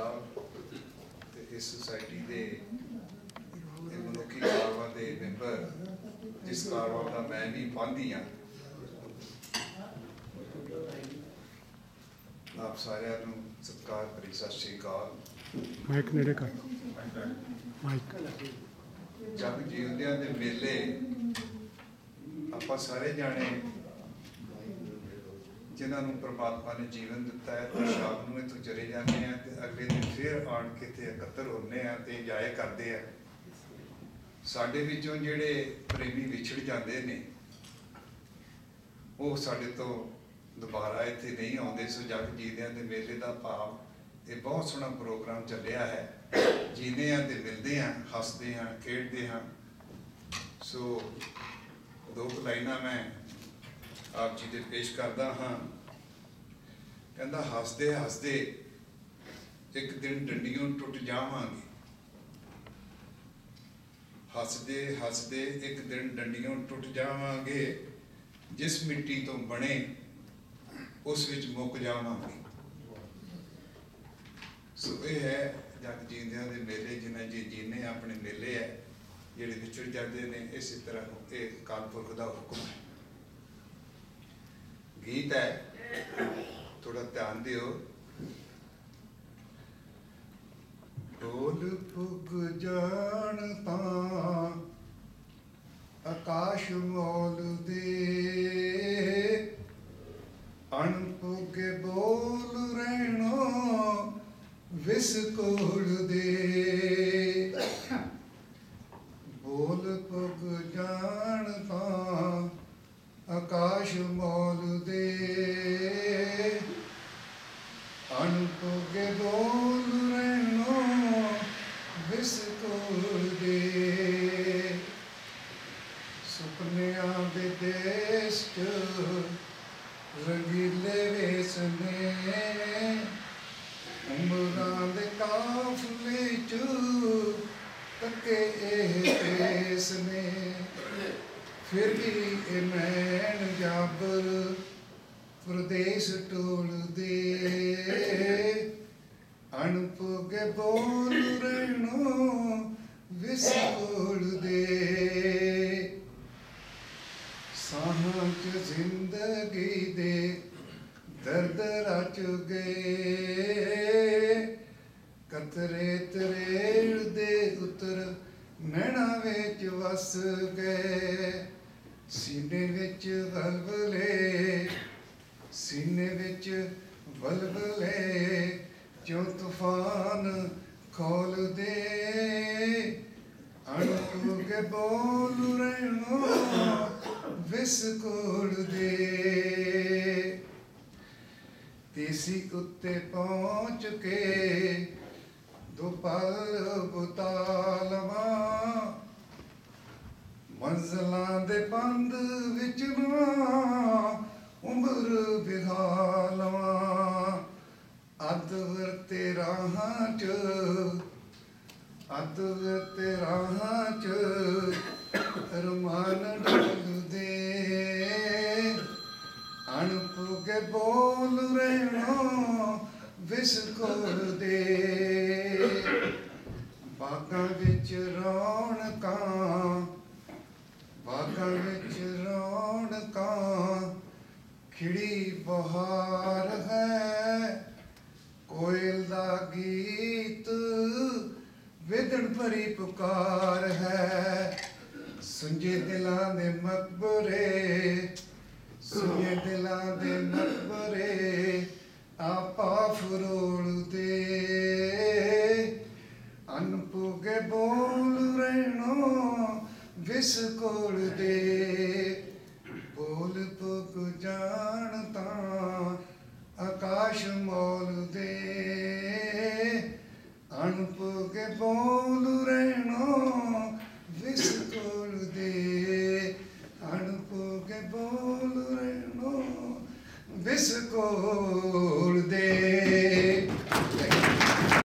ਸਾਹਿਬ ਤੇ ਇਸ ਸੁਸਾਇਟੀ ਦੇ ਇਹ ਮਨੁੱਖੀ ਕਾਰਵਾਂ ਦੇ ਮੈਂਬਰ ਜਿਸ ਕਾਰਵਾਂ ਦਾ ਮੈਂ ਵੀ ਪਾਂਦੀ ਆ ਆਪ ਸਾਰਿਆਂ ਨੂੰ ਸਤਿਕਾਰ ਭਰੀ ਸਤਿ ਸ਼੍ਰੀ ਅਕਾਲ। ਮਾਈਕ ਨੇੜੇ ਕਰ। ਮਾਈਕ ਜਗ ਜੀਉਂਦਿਆਂ ਦੇ ਮੇਲੇ ਆਪਾਂ ਸਾਰੇ ਜਾਣੇ ਜਿਨ੍ਹਾਂ ਨੂੰ ਪ੍ਰਮਾਤਮਾ ਨੇ ਜੀਵਨ ਦਿੱਤਾ ਹੈ, ਤੇ ਸ਼ਾਮ ਨੂੰ ਇੱਥੋਂ ਚਲੇ ਜਾਂਦੇ ਆ ਤੇ ਅਗਲੇ ਦਿਨ ਫਿਰ ਆਣ ਕੇ ਤੇ ਇਕੱਤਰ ਹੁੰਦੇ ਆ ਤੇ ਜਾਏ ਕਰਦੇ ਆ ਸਾਡੇ ਵਿੱਚੋਂ ਜਿਹੜੇ ਪ੍ਰੇਮੀ ਵਿਛੜ ਜਾਂਦੇ ਨੇ, ਉਹ ਸਾਡੇ ਤੋਂ ਦੁਬਾਰਾ ਇੱਥੇ ਨਹੀਂ ਆਉਂਦੇ। ਸੋ ਜਗ ਜੀਦਿਆਂ ਦੇ ਮੇਲੇ ਦਾ ਭਾਵ ਇਹ ਬਹੁਤ ਸੋਹਣਾ ਪ੍ਰੋਗਰਾਮ ਚੱਲਿਆ ਹੈ। ਜੀਦੇ ਆ ਤੇ ਮਿਲਦੇ ਆ ਹੱਸਦੇ ਆ ਖੇਡਦੇ ਆ ਸੋ ਦੋ ਲਾਈਨਾਂ ਮੈਂ ਆਪ ਜੀ ਦੇ ਪੇਸ਼ ਕਰਦਾ ਹਾਂ। ਕਹਿੰਦਾ ਹੱਸਦੇ ਹੱਸਦੇ ਇੱਕ ਦਿਨ ਡੰਡੀਆਂ ਟੁੱਟ ਜਾਵਾਂਗੇ। ਹੱਸਦੇ ਹੱਸਦੇ ਇੱਕ ਦਿਨ ਡੰਡੀਆਂ ਟੁੱਟ ਜਾਵਾਂਗੇ। ਜਿਸ ਮਿੱਟੀ ਤੋਂ ਬਣੇ ਉਸ ਵਿੱਚ ਮੁੱਕ ਜਾਵਾਂਗੇ। ਸੋ ਇਹ ਹੈ ਜਗ ਜੀਂਦਿਆਂ ਦੇ ਮੇਲੇ, ਜਿਨ੍ਹਾਂ ਜੀ ਜੀਨੇ ਆਪਣੇ ਮੇਲੇ ਹੈ, ਜਿਹੜੇ ਵਿਚੜ ਜਾਂਦੇ ਨੇ, ਇਸੇ ਤਰ੍ਹਾਂ ਇਹ ਕਾਲਪੁਰਖ ਦਾ ਹੁਕਮ ਹੈ। ਗੀਤ ਹੈ ਥੋੜਾ ਧਿਆਨ ਦਿਓ। ਢੋਲ ਪੁੱਗ ਜਾਣ ਤਾਂ ਆਕਾਸ਼ ਮੋਲ ਦੇ ਅਣਪੁੱਗੇ ਬੋਲ ਰਹਿਣੋ ਵਿਸ ਕੋਲ ਦੇ। ਬੋਲ ਪੁੱਗ ਜਾਣ ਤਾਂ ਆਕਾਸ਼ ਮੋਲ ਦੇ ਅਣਪੁੱਗੇ ਬੋਲ ਰਹਿਣੋ ਵਿਸ ਦੇ ਸੁਪਨਿਆਂ ਦੇ ਦੇਸ਼ ਚ, ਰੰਗੀਲੇ ਵੇਸਨੇ। ਉਮਰਾਂ ਦੇ ਕਾਫਲੇ ਚ, ਤੱਕੇ ਇਹ ਦੇਸ ਨੇ। ਫਿਰ ਵੀ ਇਹ ਮੈਨ ਜਾਬਰ ਪ੍ਰਦੇਸ਼ ਟੋਲਦੇ ਅਣਪੁਗੇ ਬੋਲ ਰਹਿਣੋ ਵਿਸੋਲ ਦੇ। ਸਾਹਾਂ ਚ ਜ਼ਿੰਦਗੀ ਦੇ ਦਰਦ ਰਚ ਗਏ। ਕਤਰੇ ਤਰੇੜ ਦੇ ਉਤਰ ਨੈਣਾ ਵਿੱਚ ਵਸ ਗਏ। ਸੀਨੇ ਵਿੱਚ ਵਲਵਲੇ ਸੀਨੇ ਵਿੱਚ ਵਲਵਲੇ ਜੋ ਤੂਫਾਨ ਖੋਲ ਦੇ। ਅਣਕੁਗੇ ਬੋਲ ਰਹਿਣੋ ਵਿਸ ਕੋਲ ਦੇ। ਤੀਸੀ ਉੱਤੇ ਪਹੁੰਚ ਕੇ ਦੋ ਪਲ ਬੁਤਾਲਵਾ ਮੰਜ਼ਲਾਂ ਦੇ ਪੰਧ ਵਿੱਚ ਨਾ ਉਮਰ ਬਿਹਾਲਵਾ ਅੱਧ ਵਰਤੇ ਰਾਹਾਂ ਚ ਅੱਧ ਵਰਤੇ ਰਾਹਾਂ ਚ ਰਮਾਨ ਢਲਦੇ ਅਣਪੁਗੇ ਬੋਲ ਰਹਿਣੋ ਵਿਸ ਦੇ ਬਾਗਾਂ ਵਿੱਚ ਰੌਣਕਾਂ, ਬਾਗਾਂ ਵਿੱਚ ਰੌਣਕਾਂ, ਖਿੜੀ ਬਹਾਰ ਹੈ। ਕੋਇਲ ਦਾ ਗੀਤ ਭਰੀ ਪੁਕਾਰ ਹੈ। ਸੁੰਜੇ ਦਿਲਾਂ ਦੇ ਮਕਬਰੇ ਸੁੰਜੇ ਦਿਲਾਂ ਦੇ ਮਕਬਰੇ ਆਪਾ ਫਰੋਲਦੇ ਅਨਪੁਗੇ ਬੋਲ ਰਹਿਣੋ ਵਿਸ ਕੋਲ ਦੇ। ਇਸ ਕੋ